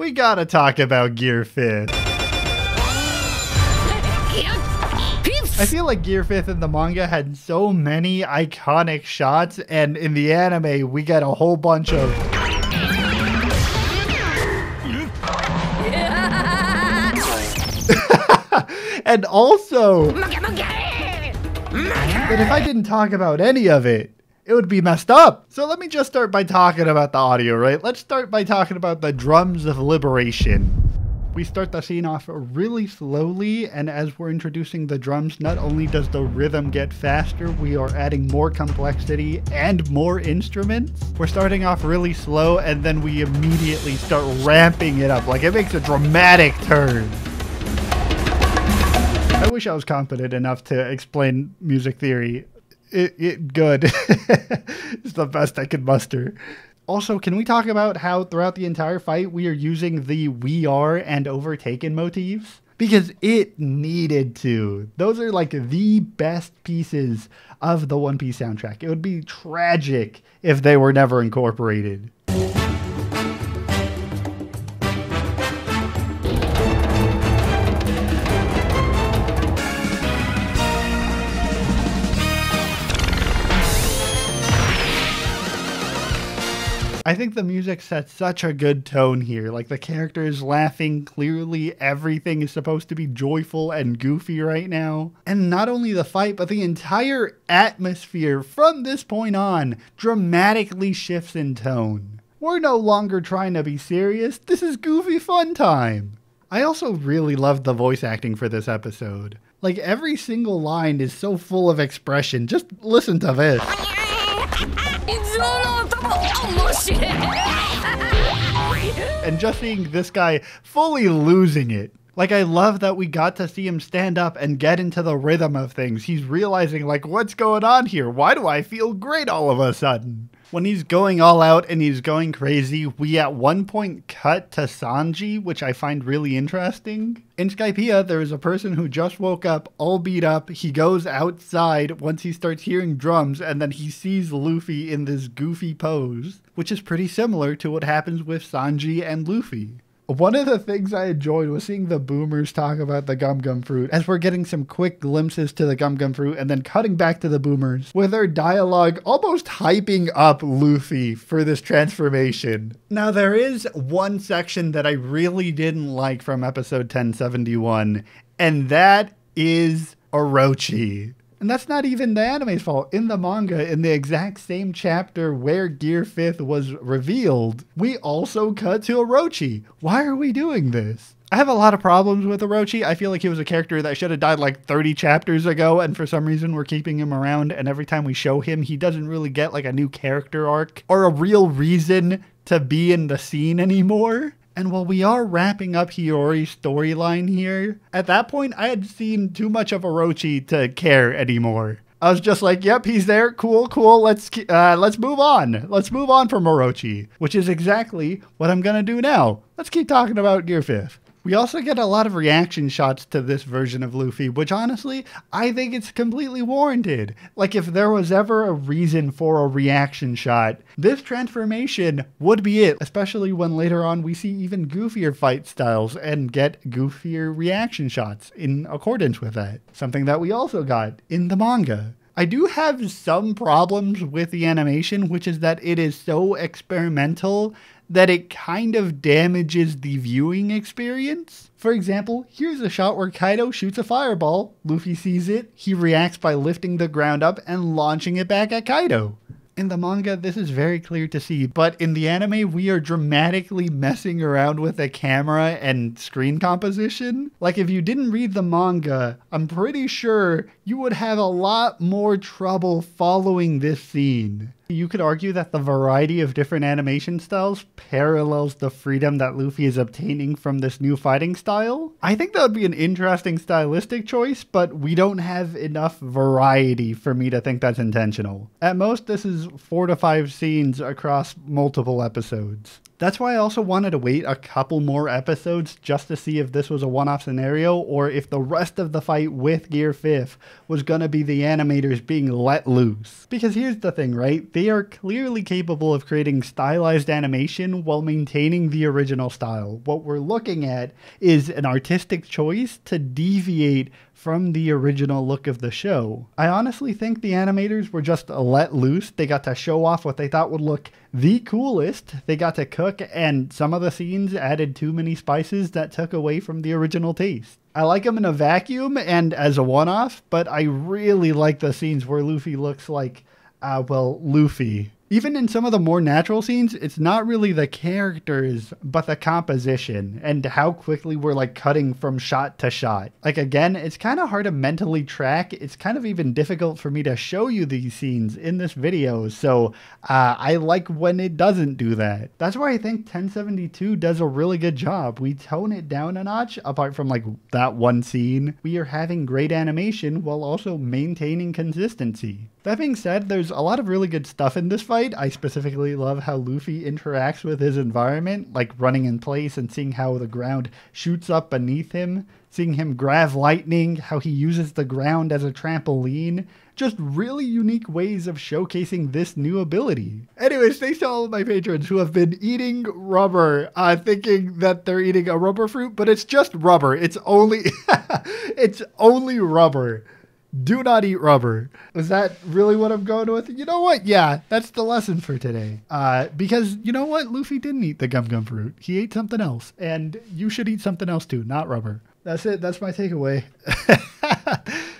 we gotta talk about Gear 5th. I feel like Gear 5th in the manga had so many iconic shots, and in the anime, we get a whole bunch of. and also. But if I didn't talk about any of it, it would be messed up. So let me just start by talking about the audio, right? Let's start by talking about the drums of liberation. We start the scene off really slowly, and as we're introducing the drums, not only does the rhythm get faster, we are adding more complexity and more instruments. We're starting off really slow, and then we immediately start ramping it up. Like it makes a dramatic turn. I wish I was competent enough to explain music theory. It, it good. it's the best I could muster. Also, can we talk about how throughout the entire fight we are using the we are and overtaken motifs? Because it needed to. Those are like the best pieces of the One Piece soundtrack. It would be tragic if they were never incorporated. I think the music sets such a good tone here. Like the character is laughing, clearly everything is supposed to be joyful and goofy right now. And not only the fight, but the entire atmosphere from this point on dramatically shifts in tone. We're no longer trying to be serious, this is goofy fun time. I also really loved the voice acting for this episode. Like every single line is so full of expression. Just listen to this. Oh, oh, oh, and just seeing this guy fully losing it. Like, I love that we got to see him stand up and get into the rhythm of things. He's realizing, like, what's going on here? Why do I feel great all of a sudden? When he's going all out and he's going crazy, we at one point cut to Sanji, which I find really interesting. In Skypiea, there is a person who just woke up, all beat up. He goes outside once he starts hearing drums, and then he sees Luffy in this goofy pose, which is pretty similar to what happens with Sanji and Luffy. One of the things I enjoyed was seeing the boomers talk about the gum gum fruit as we're getting some quick glimpses to the gum gum fruit and then cutting back to the boomers with their dialogue almost hyping up Luffy for this transformation. Now, there is one section that I really didn't like from episode 1071, and that is Orochi. And that's not even the anime's fault. In the manga, in the exact same chapter where Gear 5th was revealed, we also cut to Orochi. Why are we doing this? I have a lot of problems with Orochi. I feel like he was a character that should have died like 30 chapters ago, and for some reason we're keeping him around. And every time we show him, he doesn't really get like a new character arc or a real reason to be in the scene anymore. And while we are wrapping up Hiyori's storyline here, at that point I had seen too much of Orochi to care anymore. I was just like, "Yep, he's there. Cool, cool. Let's uh, let's move on. Let's move on from Orochi," which is exactly what I'm gonna do now. Let's keep talking about Gear Fifth. We also get a lot of reaction shots to this version of Luffy, which honestly, I think it's completely warranted. Like, if there was ever a reason for a reaction shot, this transformation would be it, especially when later on we see even goofier fight styles and get goofier reaction shots in accordance with that. Something that we also got in the manga. I do have some problems with the animation, which is that it is so experimental that it kind of damages the viewing experience. For example, here's a shot where Kaido shoots a fireball, Luffy sees it, he reacts by lifting the ground up and launching it back at Kaido. In the manga, this is very clear to see, but in the anime, we are dramatically messing around with the camera and screen composition. Like, if you didn't read the manga, I'm pretty sure you would have a lot more trouble following this scene. You could argue that the variety of different animation styles parallels the freedom that Luffy is obtaining from this new fighting style. I think that would be an interesting stylistic choice, but we don't have enough variety for me to think that's intentional. At most, this is four to five scenes across multiple episodes. That's why I also wanted to wait a couple more episodes just to see if this was a one off scenario or if the rest of the fight with Gear 5 was to be the animators being let loose. Because here's the thing, right? They are clearly capable of creating stylized animation while maintaining the original style. What we're looking at is an artistic choice to deviate from the original look of the show. I honestly think the animators were just let loose. They got to show off what they thought would look the coolest. They got to cook, and some of the scenes added too many spices that took away from the original taste. I like them in a vacuum and as a one off, but I really like the scenes where Luffy looks like, uh, well, Luffy even in some of the more natural scenes, it's not really the characters, but the composition and how quickly we're like cutting from shot to shot. Like, again, it's kind of hard to mentally track. It's kind of even difficult for me to show you these scenes in this video. So, uh, I like when it doesn't do that. That's why I think 1072 does a really good job. We tone it down a notch, apart from like that one scene. We are having great animation while also maintaining consistency. That being said, there's a lot of really good stuff in this fight. I specifically love how Luffy interacts with his environment, like running in place and seeing how the ground shoots up beneath him, seeing him grab lightning, how he uses the ground as a trampoline. Just really unique ways of showcasing this new ability. Anyways, thanks to all of my patrons who have been eating rubber, uh, thinking that they're eating a rubber fruit, but it's just rubber. It's only, it's only rubber do not eat rubber. Is that really what I'm going with? You know what? Yeah, that's the lesson for today. Uh, because you know what? Luffy didn't eat the gum gum fruit. He ate something else. And you should eat something else too, not rubber. That's it. That's my takeaway.